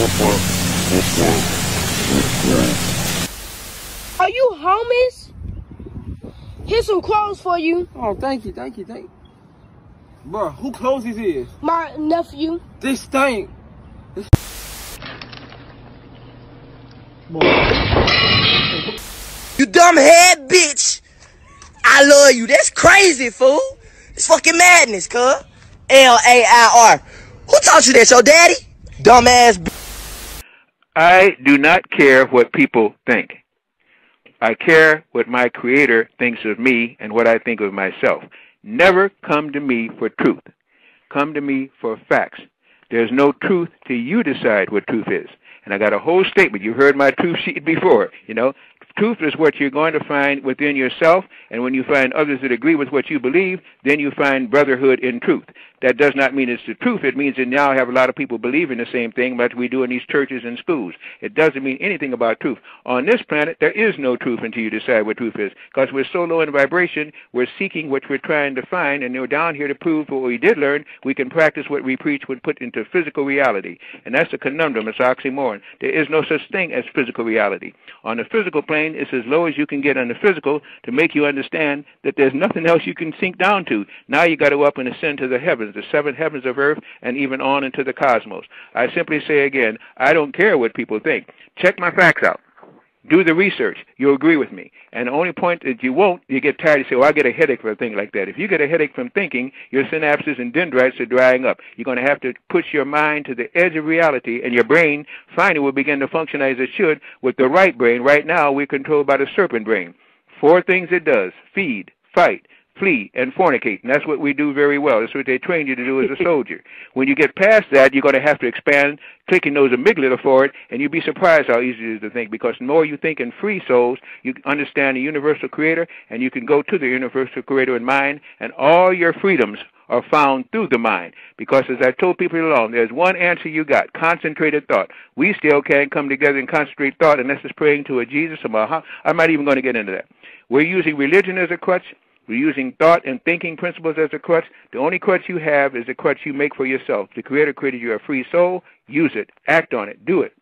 Are you homeless? Here's some clothes for you. Oh, thank you, thank you, thank you. Bro, who clothes is this is? My nephew. This stink. You dumb head bitch. I love you. That's crazy, fool. It's fucking madness, cuz. L-A-I-R. Who taught you that, your daddy? Dumbass bitch. I do not care what people think. I care what my creator thinks of me and what I think of myself. Never come to me for truth. Come to me for facts. There's no truth till you decide what truth is. And I got a whole statement. You heard my truth sheet before. You know, truth is what you're going to find within yourself, and when you find others that agree with what you believe, then you find brotherhood in truth. That does not mean it's the truth. It means that now I have a lot of people believing the same thing like we do in these churches and schools. It doesn't mean anything about truth. On this planet, there is no truth until you decide what truth is. Because we're so low in vibration, we're seeking what we're trying to find, and we're down here to prove what we did learn. We can practice what we preach when put into physical reality. And that's a conundrum. It's oxymoron. There is no such thing as physical reality. On the physical plane, it's as low as you can get on the physical to make you understand that there's nothing else you can sink down to. Now you got to go up and ascend to the heavens, the seven heavens of earth, and even on into the cosmos. I simply say again, I don't care what people think. Check my facts out. Do the research. You'll agree with me. And the only point that you won't, you get tired. You say, well, I get a headache for a thing like that. If you get a headache from thinking, your synapses and dendrites are drying up. You're going to have to push your mind to the edge of reality, and your brain finally will begin to function as it should with the right brain. Right now, we're controlled by the serpent brain. Four things it does feed, fight, flee, and fornicate. And that's what we do very well. That's what they train you to do as a soldier. when you get past that, you're going to have to expand, clicking those amygdala for it, and you'll be surprised how easy it is to think. Because the more you think in free souls, you understand the universal creator, and you can go to the universal creator in mind, and all your freedoms are found through the mind. Because as I told people along, there's one answer you got concentrated thought. We still can't come together and concentrate thought unless it's praying to a Jesus or Muhammad. I'm not even going to get into that. We're using religion as a crutch. We're using thought and thinking principles as a crutch. The only crutch you have is the crutch you make for yourself. The Creator created you a free soul. Use it. Act on it. Do it.